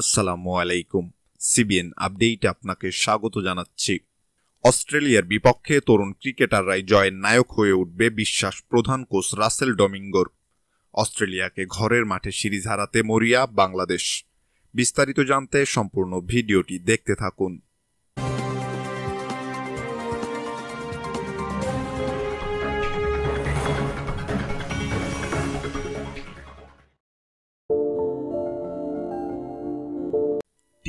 আসসালামু আলাইকুম। CBN update আপনাকে স্বাগত জানাচ্ছি। অস্ট্রেলিয়ার বিপক্ষে তরুণ ক্রিকেটাররাই জয়ের নায়ক হয়ে উঠবে বিশ্বাস প্রধান কোচ রাসেল ডমিঙ্গোর। অস্ট্রেলিয়াকে ঘরের মাঠে সিরিজ হারাতে মরিয়া বাংলাদেশ। বিস্তারিত জানতে সম্পূর্ণ ভিডিওটি দেখতে থাকুন।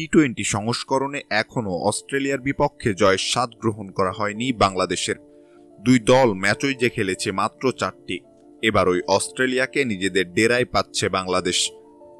টি টোয়েন্টি সংস্করণে এখনও অস্ট্রেলিয়ার বিপক্ষে জয়ের স্বাদ গ্রহণ করা হয়নি বাংলাদেশের। দুই দল ম্যাচই যে খেলেছে মাত্র চারটি। এবার ওই অস্ট্রেলিয়াকে নিজেদের ডেরায় পাচ্ছে বাংলাদেশ।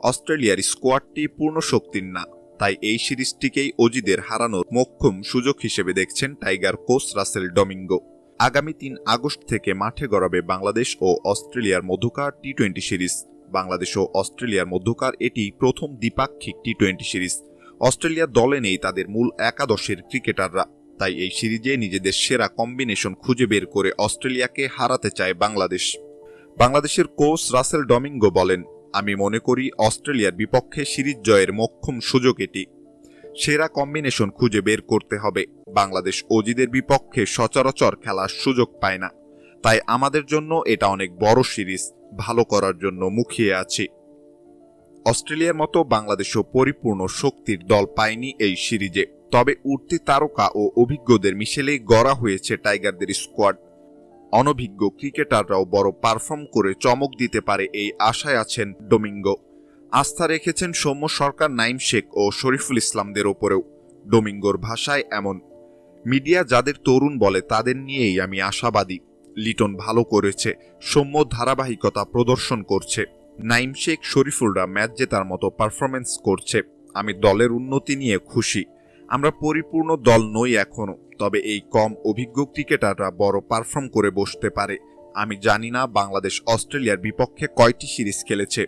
অস্ট্রেলিয়ার স্কোয়াডটি পূর্ণ শক্তির না, তাই এই সিরিজটিকেই অজিদের হারানোর মোক্ষম সুযোগ হিসেবে দেখছেন টাইগার কোচ রাসেল ডমিঙ্গো। আগামী তিন আগস্ট থেকে মাঠে গড়াবে বাংলাদেশ ও অস্ট্রেলিয়ার মধ্যকার টি টোয়েন্টি সিরিজ। বাংলাদেশ ও অস্ট্রেলিয়ার মধ্যকার এটি প্রথম দ্বিপাক্ষিক টি টোয়েন্টি সিরিজ। অস্ট্রেলিয়ার দলে নেই তাদের মূল একাদশের ক্রিকেটাররা। তাই এই সিরিজে নিজেদের সেরা কম্বিনেশন খুঁজে বের করে অস্ট্রেলিয়াকে হারাতে চায় বাংলাদেশ। বাংলাদেশের কোচ রাসেল ডমিঙ্গো বলেন, আমি মনে করি অস্ট্রেলিয়ার বিপক্ষে সিরিজ জয়ের মক্ষম সুযোগ এটি। সেরা কম্বিনেশন খুঁজে বের করতে হবে। বাংলাদেশ অজিদের বিপক্ষে সচরাচর খেলার সুযোগ পায় না। তাই আমাদের জন্য এটা অনেক বড় সিরিজ। ভালো করার জন্য মুখিয়ে আছি। অস্ট্রেলিয়ার মতো বাংলাদেশও পরিপূর্ণ শক্তির দল পায়নি এই সিরিজে। তবে উঠতি তারকা ও অভিজ্ঞদের মিশেলেই গড়া হয়েছে টাইগারদের স্কোয়াড। অনভিজ্ঞ ক্রিকেটাররাও বড় পারফর্ম করে চমক দিতে পারে এই আশায় আছেন ডোমিঙ্গো। আস্থা রেখেছেন সৌম্য সরকার, নাইম শেখ ও শরীফুল ইসলামদের ওপরেও। ডোমিঙ্গোর ভাষায় এমন। মিডিয়া যাদের তরুণ বলে তাদের নিয়েই আমি আশাবাদী। লিটন ভালো করেছে, সৌম্য ধারাবাহিকতা প্রদর্শন করছে। নাইম শেখ শরীফুলরা ম্যাচ জেতার মতো পারফরমেন্স করছে। আমি দলের উন্নতি নিয়ে খুশি। আমরা পরিপূর্ণ দল নই এখনও তবে এই কম অভিজ্ঞ ক্রিকেটাররা বড় পারফর্ম করে বসতে পারে। আমি জানি না বাংলাদেশ অস্ট্রেলিয়ার বিপক্ষে কয়টি সিরিজ খেলেছে।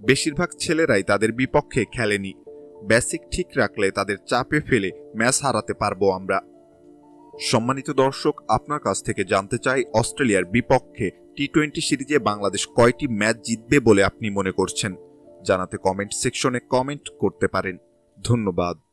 বেশিরভাগ ছেলেরাই তাদের বিপক্ষে খেলেনি। বেসিক ঠিক রাখলে তাদের চাপে ফেলে ম্যাচ হারাতে পারব আমরা। সম্মানিত দর্শক, আপনার কাছ থেকে জানতে চাই অস্ট্রেলিয়ার বিপক্ষে টি টোয়েন্টি সিরিজে বাংলাদেশ কয়টি ম্যাচ জিতবে বলে আপনি মনে করছেন? জানাতে কমেন্ট সেকশনে কমেন্ট করতে পারেন। ধন্যবাদ।